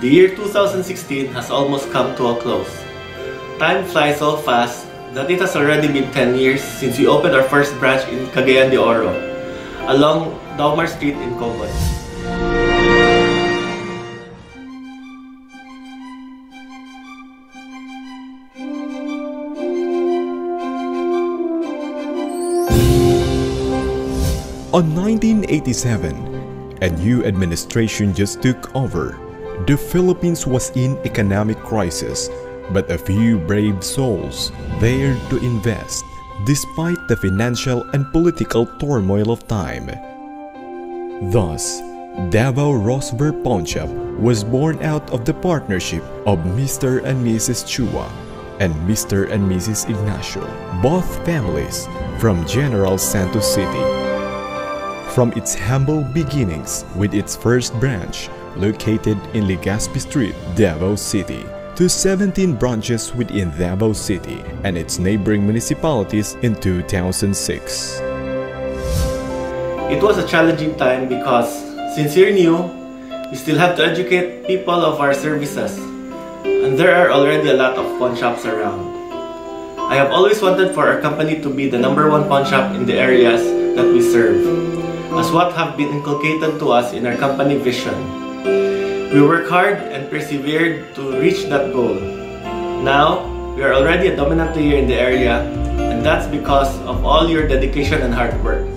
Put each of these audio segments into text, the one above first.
The year 2016 has almost come to a close. Time flies so fast that it has already been 10 years since we opened our first branch in Cagayan de Oro, along Daumar Street in Cogon. On 1987, a new administration just took over. The Philippines was in economic crisis, but a few brave souls dared to invest despite the financial and political turmoil of time. Thus, Davao Rosver Pawnshop was born out of the partnership of Mr. and Mrs. Chua and Mr. and Mrs. Ignacio, both families from General Santos City. From its humble beginnings with its first branch located in Legazpi Street, Davao City, to 17 branches within Davao City and its neighboring municipalities in 2006. It was a challenging time because since you're new, you still have to educate people of our services. And there are already a lot of pawn shops around. I have always wanted for our company to be the number one pawn shop in the areas that we serve, as what have been inculcated to us in our company vision. We work hard and persevered to reach that goal. Now, we are already a dominant player in the area, and that's because of all your dedication and hard work.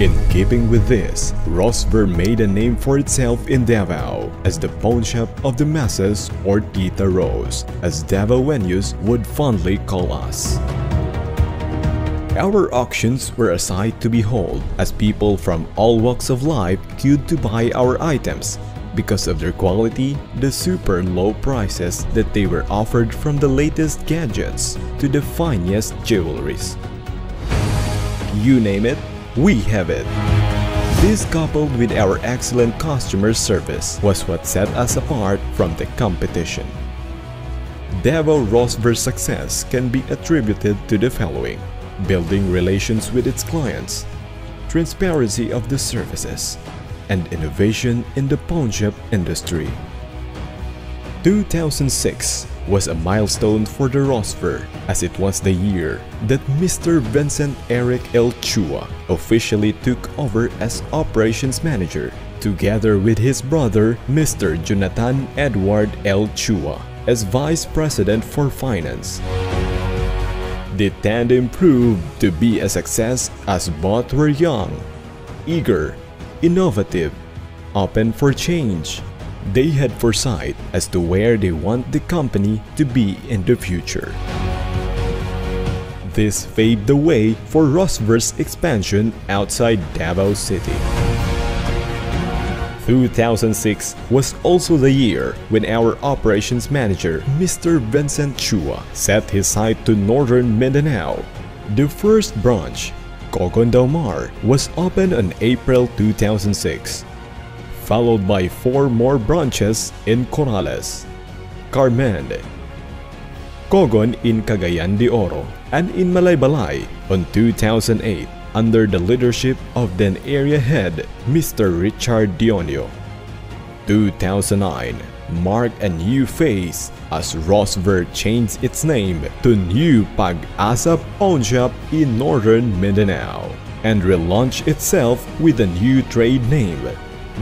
In keeping with this, Rosver made a name for itself in Davao as the pawn shop of the masses or Tita Rose, as Davao Davaoenos would fondly call us. Our auctions were a sight to behold as people from all walks of life queued to buy our items because of their quality, the super low prices that they were offered from the latest gadgets to the finest jewelries. You name it, we have it. This coupled with our excellent customer service was what set us apart from the competition. Davao Rosver's success can be attributed to the following. Building relations with its clients, transparency of the services, and innovation in the pawnshop industry. 2006 was a milestone for the Rosver as it was the year that Mr. Vincent Eric L. Chua officially took over as operations manager together with his brother Mr. Jonathan Edward L. Chua as vice president for finance. The tandem proved to be a success as both were young, eager, innovative, open for change. They had foresight as to where they want the company to be in the future. This paved the way for Rosver's expansion outside Davao City. 2006 was also the year when our operations manager, Mr. Vincent Chua, set his sight to northern Mindanao. The first branch, Cogon Daumar, was opened on April 2006, followed by four more branches in Corrales, Carmen, Cogon in Cagayan de Oro, and in Malaybalay on 2008 under the leadership of then area head Mr. Richard Dionio. 2009 marked a new phase as Rosver changed its name to New Pag-asa Pawn Shop in northern Mindanao and relaunched itself with a new trade name.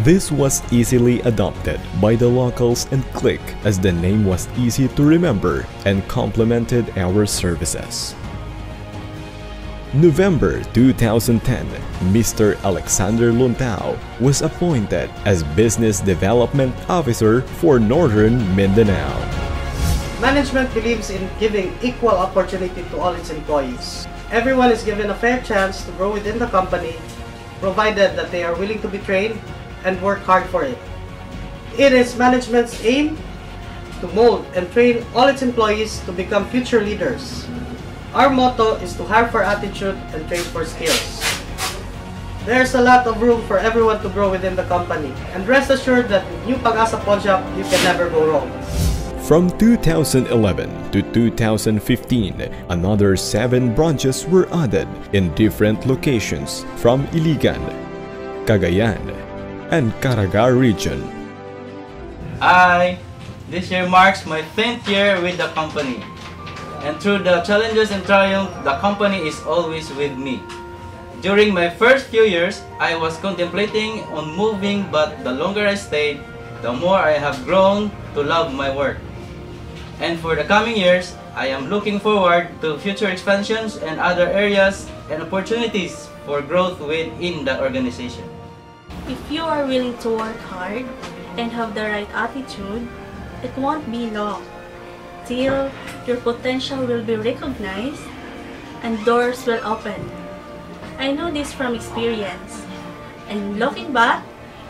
This was easily adopted by the locals and click as the name was easy to remember and complemented our services. November 2010, Mr. Alexander Luntao was appointed as Business Development Officer for Northern Mindanao. Management believes in giving equal opportunity to all its employees. Everyone is given a fair chance to grow within the company, provided that they are willing to be trained and work hard for it. It is management's aim to mold and train all its employees to become future leaders. Our motto is to hire for attitude and train for skills. There's a lot of room for everyone to grow within the company, and rest assured that with New Pag-asa Pawn you can never go wrong. From 2011 to 2015, another seven branches were added in different locations from Iligan, Cagayan, and Caraga region. I, this year marks my 10th year with the company. And through the challenges and triumph, the company is always with me. During my first few years, I was contemplating on moving but the longer I stayed, the more I have grown to love my work. And for the coming years, I am looking forward to future expansions and other areas and opportunities for growth within the organization. If you are willing to work hard and have the right attitude, it won't be long till your potential will be recognized and doors will open. I know this from experience, and looking back,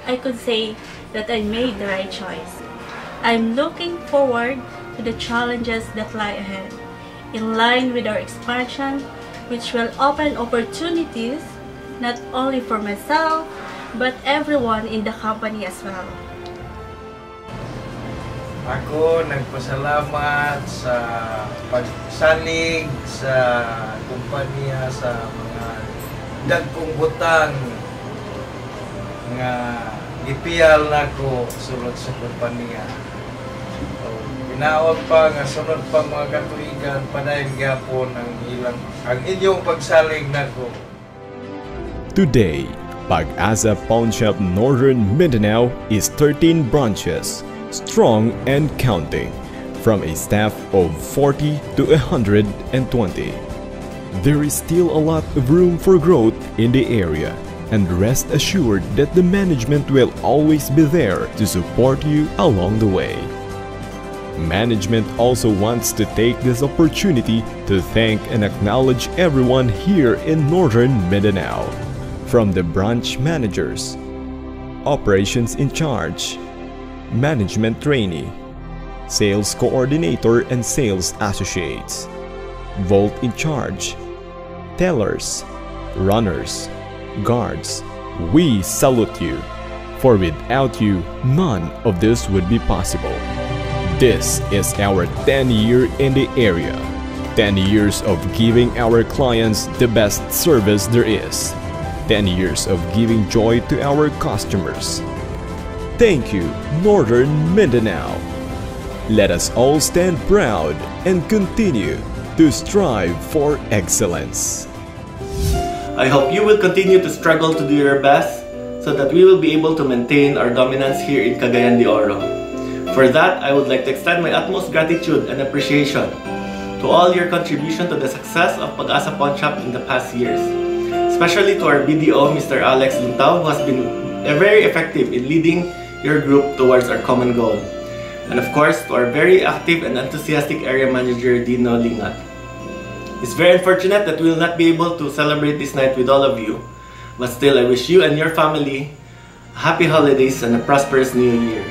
I could say that I made the right choice. I'm looking forward to the challenges that lie ahead, in line with our expansion, which will open opportunities not only for myself, but everyone in the company as well. Ako nagpasalamat sa pagsalig sa kumpanya sa mga dagkong butang nga gipiyal nako sulod sa kumpanya. So, Ginaot pa nga sunod pa mga katuigan padayon gyapon ang ilang ang inyong pagsalig nako. Today, Pag-asa Pawn Shop Northern Mindanao is 13 branches, strong and counting, from a staff of 40 to 120. There is still a lot of room for growth in the area, and rest assured that the management will always be there to support you along the way. Management also wants to take this opportunity to thank and acknowledge everyone here in Northern Mindanao. From the branch managers, operations in charge, management trainee, sales coordinator and sales associates, vault in charge, tellers, runners, guards, we salute you. For without you, none of this would be possible. This is our 10 year in the area. 10 years of giving our clients the best service there is. 10 years of giving joy to our customers. Thank you, Northern Mindanao. Let us all stand proud and continue to strive for excellence. I hope you will continue to struggle to do your best so that we will be able to maintain our dominance here in Cagayan de Oro. For that, I would like to extend my utmost gratitude and appreciation to all your contribution to the success of Pag-asa Pawn Shop in the past years. Especially to our BDO, Mr. Alex Luntao, who has been very effective in leading your group towards our common goal. And of course, to our very active and enthusiastic area manager, Dino Lingat. It's very unfortunate that we will not be able to celebrate this night with all of you, but still I wish you and your family happy holidays and a prosperous new year.